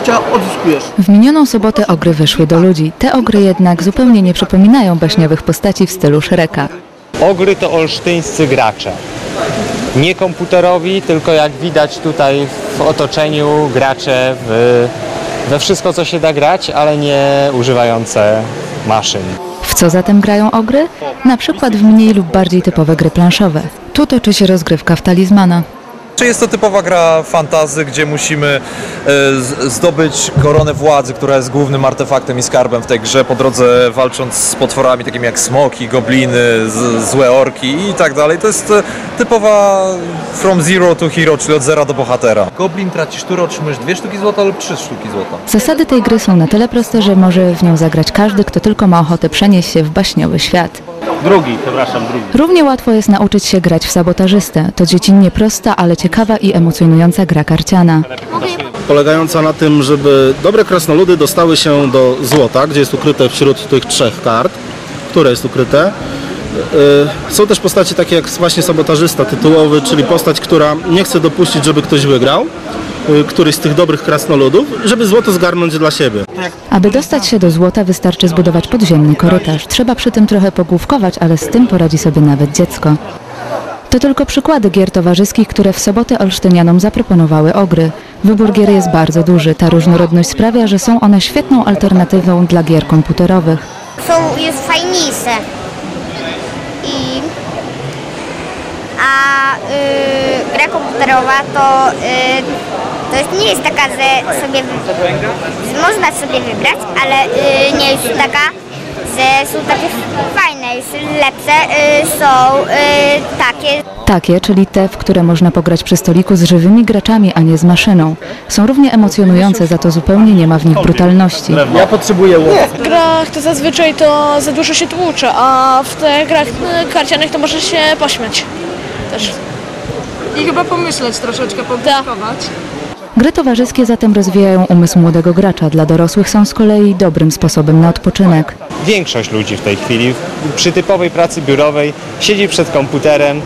życia odzyskujesz. W minioną sobotę ogry wyszły do ludzi. Te ogry jednak zupełnie nie przypominają baśniowych postaci w stylu Shreka. Ogry to olsztyńscy gracze. Nie komputerowi, tylko jak widać tutaj w otoczeniu gracze w, we wszystko co się da grać, ale nie używające maszyn. W co zatem grają ogry? Na przykład w mniej lub bardziej typowe gry planszowe. Tu toczy się rozgrywka w talizmana. Czy jest to typowa gra fantazy, gdzie musimy e, zdobyć koronę władzy, która jest głównym artefaktem i skarbem w tej grze, po drodze walcząc z potworami takimi jak smoki, gobliny, złe orki i tak dalej. To jest e, typowa from zero to hero, czyli od zera do bohatera. Goblin tracisz turę, otrzymujesz dwie sztuki złota lub trzy sztuki złota. Zasady tej gry są na tyle proste, że może w nią zagrać każdy, kto tylko ma ochotę przenieść się w baśniowy świat. Drugi, przepraszam, drugi. Równie łatwo jest nauczyć się grać w sabotażystę. To dziecinnie prosta, ale ciekawa i emocjonująca gra karciana. polegająca na tym, żeby dobre krasnoludy dostały się do złota, gdzie jest ukryte wśród tych trzech kart, które jest ukryte. Yy, Są też postacie takie jak właśnie sabotażysta tytułowy, czyli postać, która nie chce dopuścić, żeby ktoś wygrał, któryś z tych dobrych krasnoludów, żeby złoto zgarnąć dla siebie. Aby dostać się do złota wystarczy zbudować podziemny korytarz. Trzeba przy tym trochę pogłówkować, ale z tym poradzi sobie nawet dziecko. To tylko przykłady gier towarzyskich, które w sobotę olsztynianom zaproponowały ogry. Wybór gier jest bardzo duży. Ta różnorodność sprawia, że są one świetną alternatywą dla gier komputerowych. są już fajniejsze. I a y, gra komputerowa to, y, to jest, nie jest taka, że sobie że można sobie wybrać, ale y, nie jest taka, że są takie fajne, już lepsze y, są y, takie, Takie, czyli te, w które można pograć przy stoliku z żywymi graczami, a nie z maszyną. Są równie emocjonujące, za to zupełnie nie ma w nich brutalności. Ja potrzebuję łota. W grach to zazwyczaj to za dużo się tłucze, a w tych grach y, karcianych to może się pośmiać. Też. I chyba pomyśleć troszeczkę, popracować. Gry towarzyskie zatem rozwijają umysł młodego gracza. Dla dorosłych są z kolei dobrym sposobem na odpoczynek. Większość ludzi w tej chwili przy typowej pracy biurowej siedzi przed komputerem.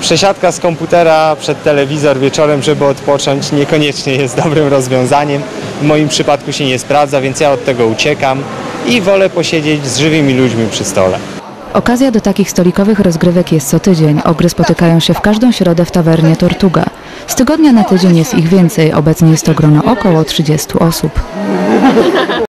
Przesiadka z komputera przed telewizor wieczorem, żeby odpocząć, niekoniecznie jest dobrym rozwiązaniem. W moim przypadku się nie sprawdza, więc ja od tego uciekam i wolę posiedzieć z żywymi ludźmi przy stole. Okazja do takich stolikowych rozgrywek jest co tydzień. Ogry spotykają się w każdą środę w tawernie Tortuga. Z tygodnia na tydzień jest ich więcej. Obecnie jest to grono około 30 osób.